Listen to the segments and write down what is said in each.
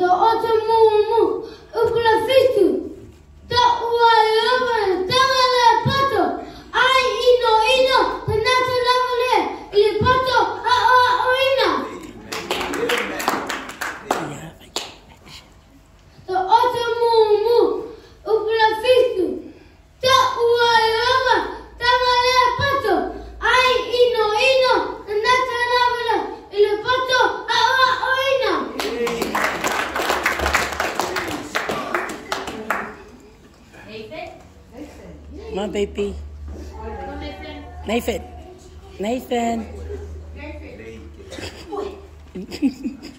Usta atım mumu ukla fitu. baby. Nathan. Nathan. Nathan. Nathan.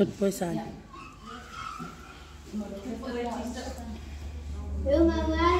Good person. Yung mga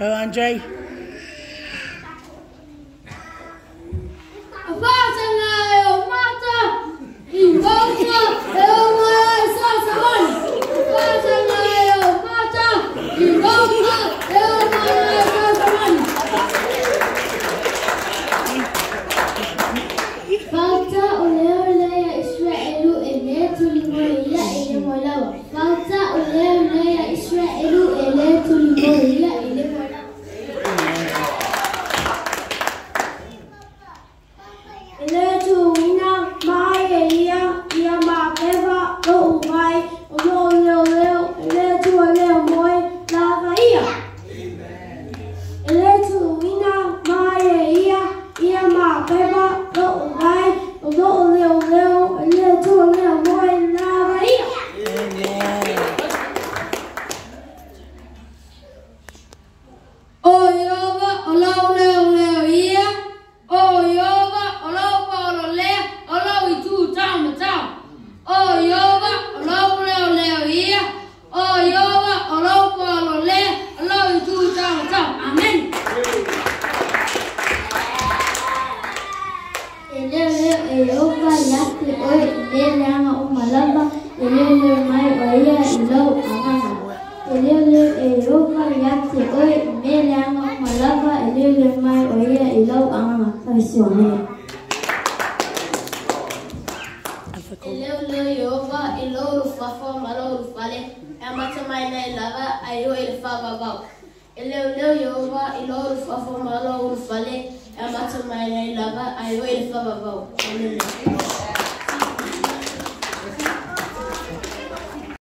Hello, Andre. Une ayuu ilfaababaa ilowilowyoba iloo ulfafo malo ulfale amatumailaylaba ayuu ilfababaa